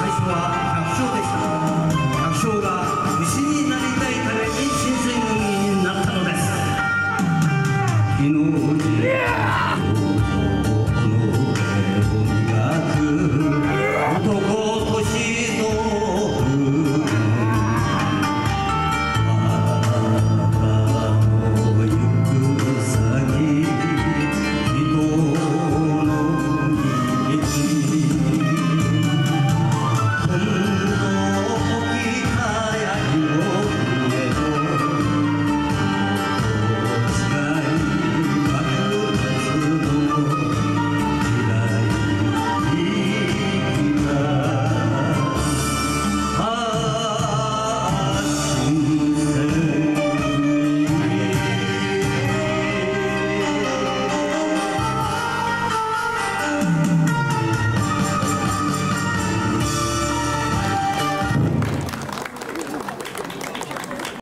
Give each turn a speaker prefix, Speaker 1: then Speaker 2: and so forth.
Speaker 1: Heißt nur, Herr